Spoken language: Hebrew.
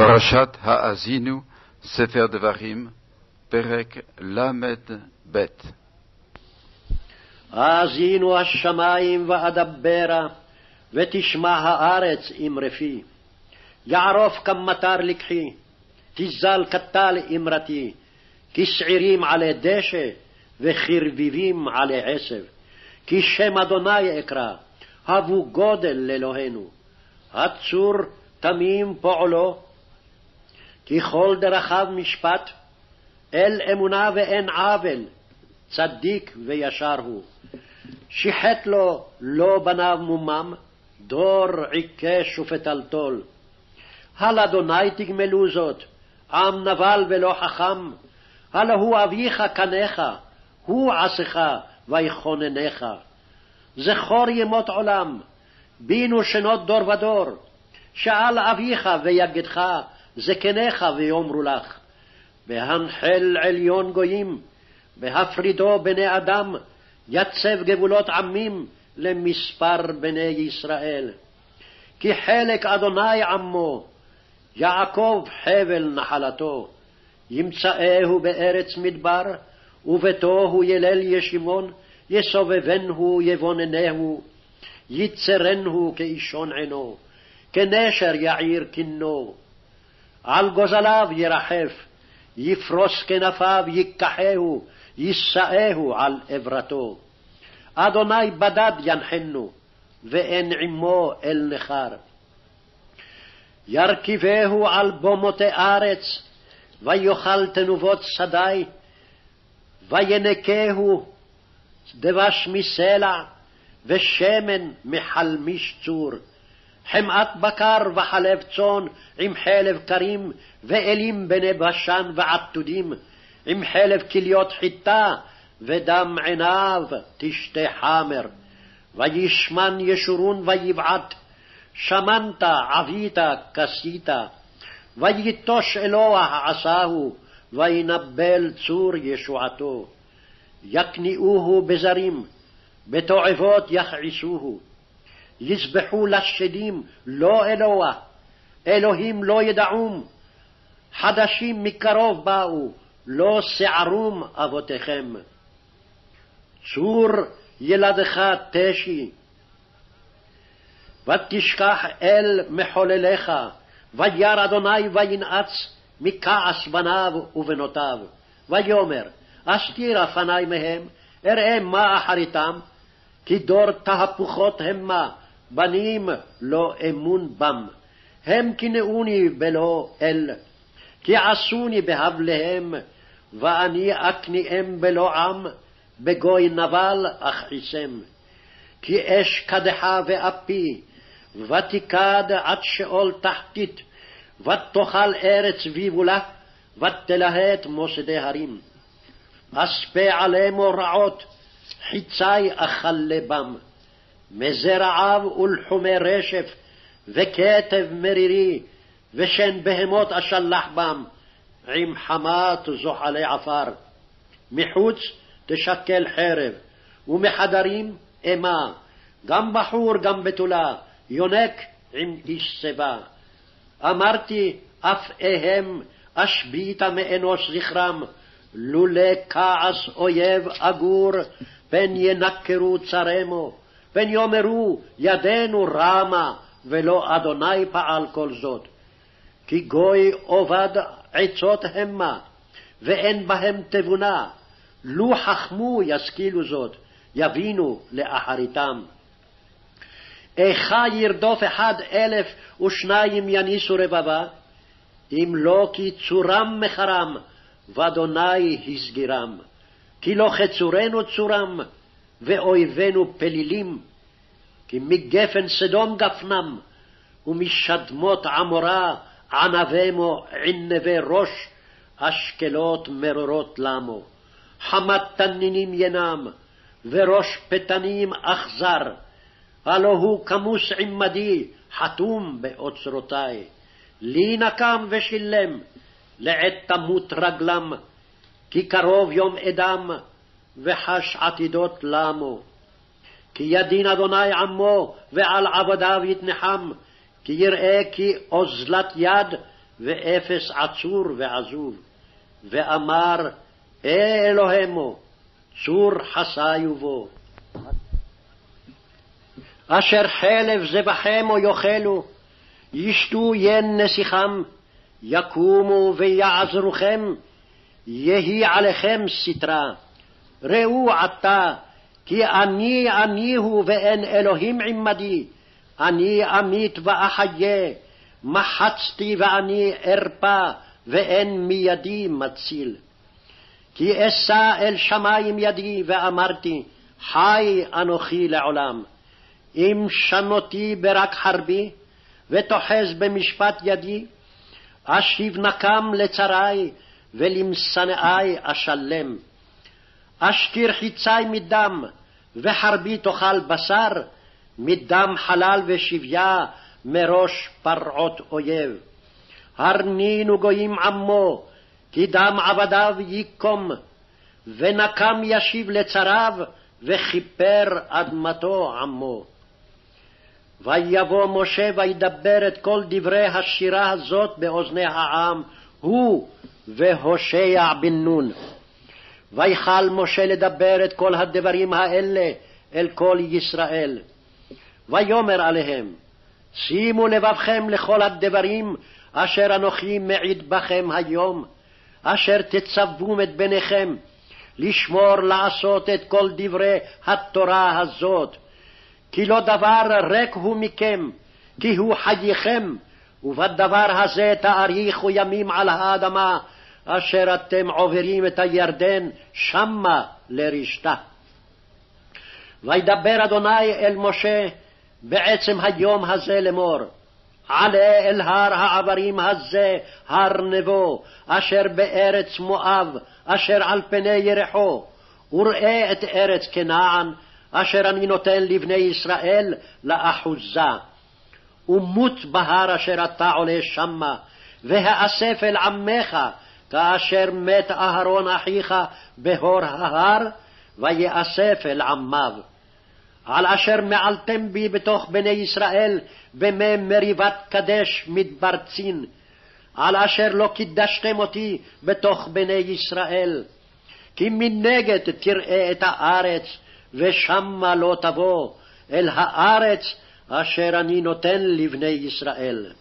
פרשת האזינו, ספר דברים, פרק ל"ב. האזינו השמים ואדברה, ותשמע הארץ אמרפי. יערוף כמטר לקחי, תזל כטל אמרתי, כשעירים עלי דשא, וכרביבים עלי עשב. כי שם אדוני אקרא, הבו גודל לאלוהינו. הצור תמים פועלו, כי כל דרכיו משפט, אל אמונה ואין עוול, צדיק וישר הוא. שיחת לו לא בניו מומם, דור עיקש ופתלתול. הל אדוני תגמלו זאת, עם נבל ולא חכם, הלא הוא אביך קניך, הוא עשך ויכוננך. זכור ימות עולם, בינו שנות דור ודור, שאל אביך ויגדך, זקניך ויאמרו לך, בהנחל עליון גויים, בהפרידו בני אדם, יצב גבולות עמים למספר בני ישראל. כי חלק אדוני עמו, יעקב חבל נחלתו, ימצאהו בארץ מדבר, וביתו הוא ילל ישימון, יסובבנו יבוננהו, יצרנו כאישון עינו, כנשר יעיר כנו. על גוזליו ירחף, יפרוס כנפיו ייקחהו, יישאהו על עברתו. אדוני בדד ינחנו, ואין עמו אל נכר. ירכיבהו על בומותי ארץ, ויאכל תנובות שדי, וינקהו דבש מסלע, ושמן מחלמיש צור. חמאת בקר וחלב צאן עם חלב קרים, ואלים בני בשן ועתודים, עם חלב כליות חיטה, ודם עיניו תשתה חמר. וישמן ישורון ויבעט, שמנת עבית כסית, ויטוש אלוה עשהו, וינבל צור ישועתו. יכניעוהו בזרים, בתועבות יכעסוהו. יזבחו לשדים, לא אלוה, אלוהים לא ידעום. חדשים מקרוב באו, לא שערום אבותיכם. צור ילדך תשי, ותשכח אל מחולליך, וירא אדוני וינאץ מכעס בניו ובנותיו. ויאמר, אסתירה פני מהם, אראה מה אחריתם, כי דור תהפוכות המה, בנים לא אמון בם. הם קינאוני בלא אל, כי עשוני בהבליהם, ואני אכניעם בלא עם, בגוי נבל אכחיסם. כי אש קדחה ואפי, ותיקד עד שאול תחתית, ותאכל ארץ ויבולה, ותלהט מוסדי הרים. אספה עליהם רעות, חיצי אכלה בם. מזה רעב ולחומי רשף, וכתב מרירי, ושן בהמות אשלח בם, עם חמת זוחלי עפר. מחוץ תשקל חרב, ומחדרים אימה, גם בחור גם בתולה, יונק עם איש שיבה. אמרתי, אף אהם אשביתה מאנוש זכרם, לולא כעס אויב אגור, פן ינקרו צרמו, פן יאמרו ידנו רמה, ולא אדוני פעל כל זאת. כי גוי עובד עצות המה, ואין בהם תבונה, לו חכמו ישכילו זאת, יבינו לאחריתם. איכה ירדוף אחד אלף ושניים יניסו רבבה, אם לא כי צורם מחרם, ואדוני הסגירם. כי לא חצורנו צורם, ואויבינו פלילים, כי מגפן סדום גפנם, ומשדמות עמורה ענבמו ענבי ראש, אשקלות מרורות למו. חמת תנינים ינם, וראש פתנים אכזר, הלא הוא כמוס עמדי, חתום באוצרותי. לי נקם ושילם, לעת תמות רגלם, כי קרוב יום אדם, וחש עתידות למו. כי ידין אדוני עמו, ועל עבדיו יתנחם, כי יראה כי אוזלת יד, ואפס עצור ועזוב. ואמר, אה אלוהימו, צור חסיו בו. אשר חלב זבחם או יאכלו, ישתו ין נסיכם, יקומו ויעזרוכם, יהי עליכם סטרה. ראו עתה, כי אני אני הוא ואין אלוהים עמדי, אני אמית ואחיה, מחצתי ואני ארפה, ואין מידי מציל. כי אשא אל שמים ידי ואמרתי, חי אנוכי לעולם. אם שנותי ברק חרבי, ותוחז במשפט ידי, אשיב נקם לצרי, ולמשנאי אשלם. אשתיר חיצי מדם, וחרבי תאכל בשר, מדם חלל ושביה, מראש פרעות אויב. הרנינו גויים עמו, כי דם עבדיו ייקום, ונקם ישיב לצריו, וכיפר אדמתו עמו. ויבוא משה וידבר את כל דברי השירה הזאת באוזני העם, הוא והושע בן נון. ויכל משה לדבר את כל הדברים האלה אל כל ישראל. ויאמר עליהם, שימו לבבכם לכל הדברים אשר אנוכי מעיד בכם היום, אשר תצוום את בניכם, לשמור לעשות את כל דברי התורה הזאת, כי לא דבר ריק הוא מכם, כי הוא חייכם, ובדבר הזה תאריכו ימים על האדמה, אשר אתם עוברים את הירדן שמה לרשתה. וידבר אדוני אל משה בעצם היום הזה לאמור, עלה אל הר העברים הזה, הר נבו, אשר בארץ מואב, אשר על פני ירחו, וראה את ארץ כנען, אשר אני נותן לבני ישראל לאחוזה. ומות בהר אשר אתה עולה שמה, והאסף אל עמך, כאשר מת אהרון אחיך בהור ההר, ויאסף אל עמיו. על אשר מעלתם בי בתוך בני ישראל במי מריבת קדש מדבר צין, על אשר לא קידשתם אותי בתוך בני ישראל. כי מנגד תראה את הארץ, ושמה לא תבוא, אל הארץ אשר אני נותן לבני ישראל.